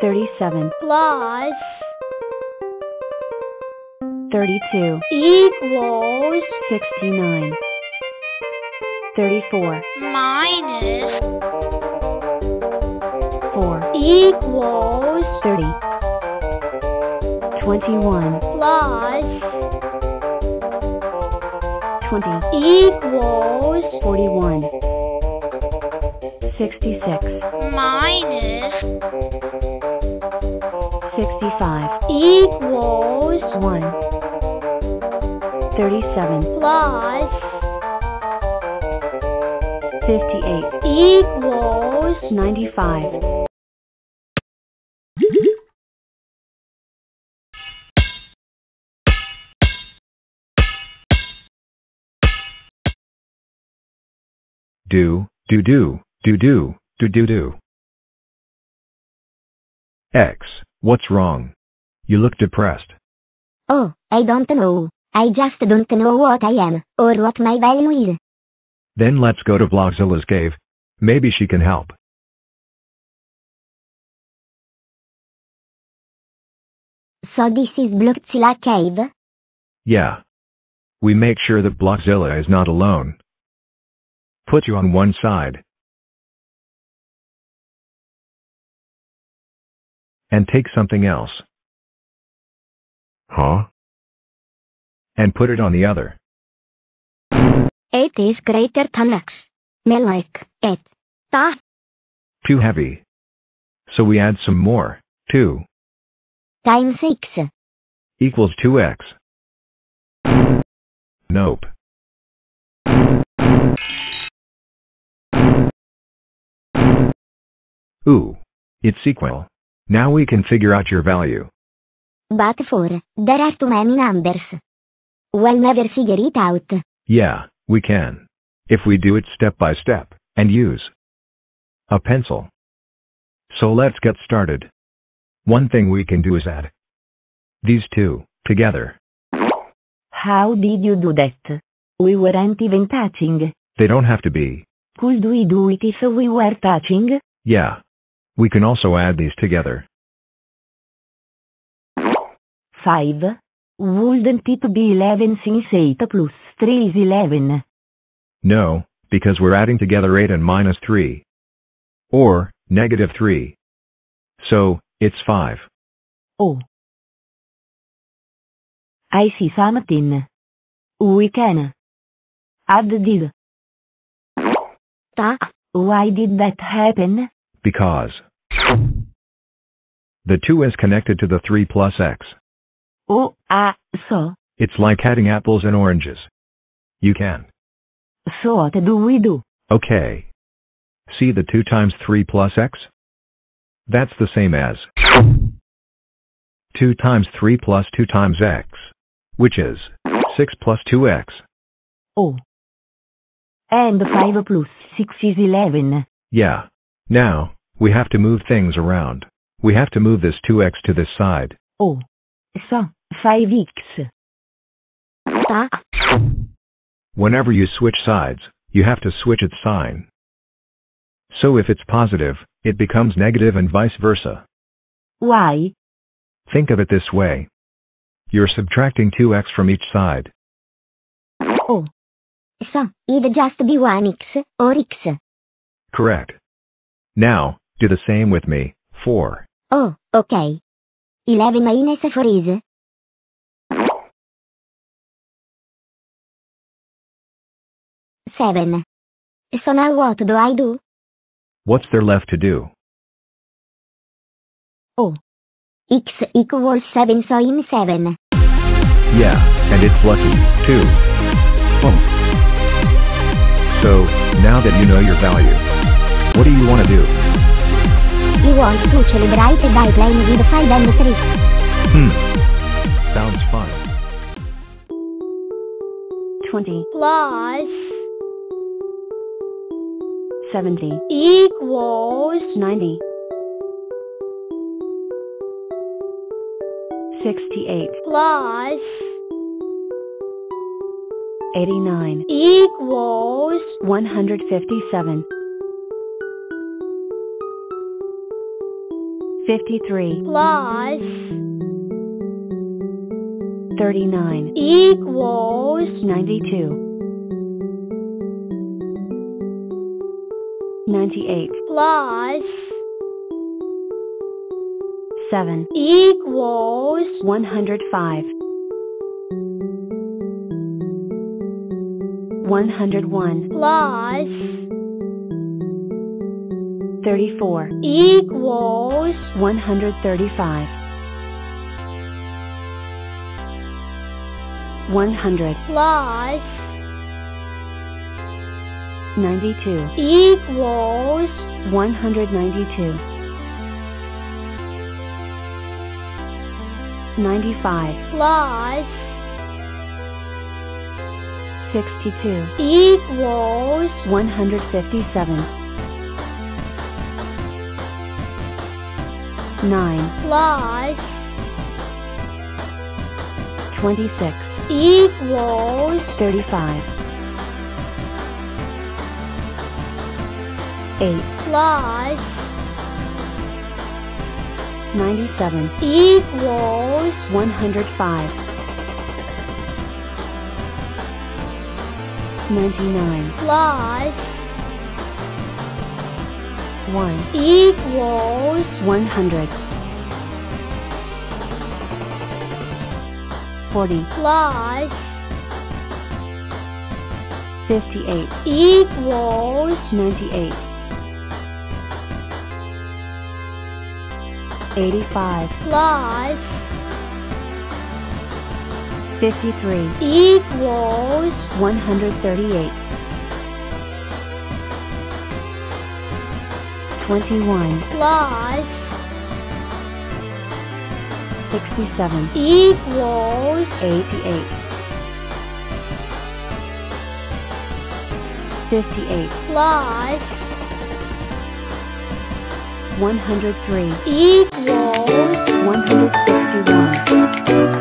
37, plus 32, equals 69, 34, minus 4, equals 30, 21, plus 20, equals 41, 66, minus 65, equals 1, 37, plus 58, equals 95, Do, do do, do do, do do do. X, what's wrong? You look depressed. Oh, I don't know. I just don't know what I am, or what my value is. Then let's go to Blockzilla's cave. Maybe she can help. So this is Blockzilla Cave? Yeah. We make sure that Blockzilla is not alone. Put you on one side. And take something else. Huh? And put it on the other. It is greater than X. Me like it. Ta. Too heavy. So we add some more, 2, Times X. equals 2x. Nope. Ooh. It's equal. Now we can figure out your value. But for, there are too many numbers. We'll never figure it out. Yeah, we can. If we do it step by step, and use a pencil. So let's get started. One thing we can do is add these two, together. How did you do that? We weren't even touching. They don't have to be. Could we do it if we were touching? Yeah. We can also add these together. 5. Wouldn't it be 11 since 8 plus 3 is 11? No, because we're adding together 8 and minus 3. Or, negative 3. So, it's 5. Oh. I see something. We can add this. Ta. Why did that happen? Because the 2 is connected to the 3 plus x. Oh, ah, so, It's like adding apples and oranges. You can. so what do we do? Okay. See the 2 times 3 plus x? That's the same as 2 times 3 plus 2 times x, which is 6 plus 2x. Oh. And 5 plus 6 is 11. Yeah. Now, we have to move things around. We have to move this 2x to this side. Oh. So, 5x. Ta. Whenever you switch sides, you have to switch its sign. So if it's positive, it becomes negative and vice versa. Why? Think of it this way. You're subtracting 2x from each side. Oh. So, it'd just be 1x, or x. Correct. Now, do the same with me. 4. Oh, okay. 11 minus 4 is? Seven. So now what do I do? What's there left to do? Oh. X equals 7 so in 7. Yeah, and it's lucky, too. Oh. So, now that you know your value, what do you want to do? You want to celebrate by playing with 5 and 3. Hmm. Sounds fun. 20, plus 70, equals 90, 68, plus 89, equals 157, 53, plus 39, equals 92, 98, plus 7, equals 105, 101, plus 34, equals 135, 100, plus 92, equals 192, 95, plus 62, equals 157, 9, plus 26, equals 35, 8, plus 97, equals 105, 99, plus 1, equals 100, 40, plus 58, equals 98, 85, plus 53, equals 138, 21, plus 67, equals 88, 58, plus 103, equals 161,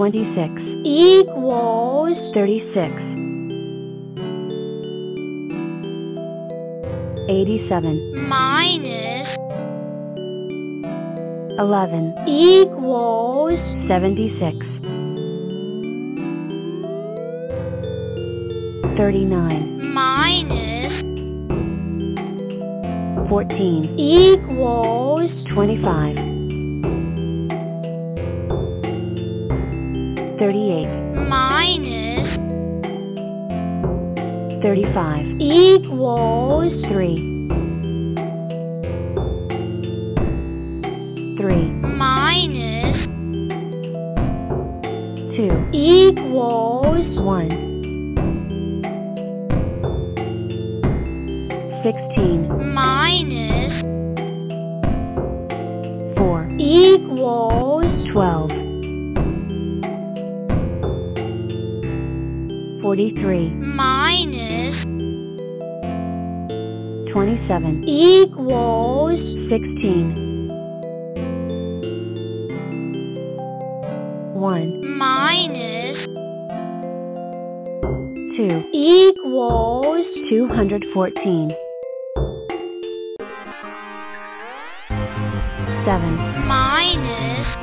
26, equals 36, 87, minus 11, equals 76, 39, minus 14, equals 25, 38, minus 35, equals 3, 3, minus 2, equals 1, 16, minus 4, equals 12, 43, minus 27, equals 16, 1, minus 2, equals 214, 7, minus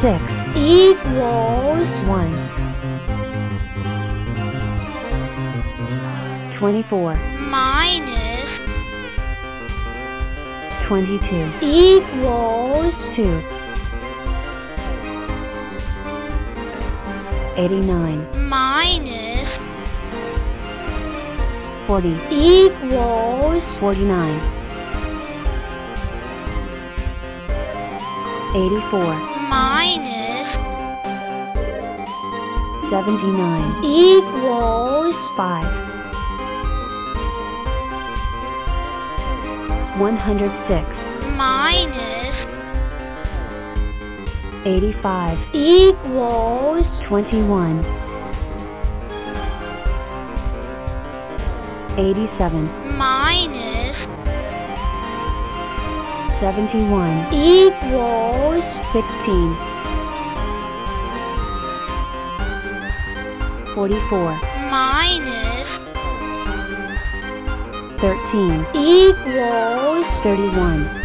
6, equals 1. 24, minus 22, equals 2. 89, minus 40, equals 49. 84, minus 79, equals 5. 106, minus 85, equals 21. 87, minus 71, equals 16. 44, minus 13, equals 31.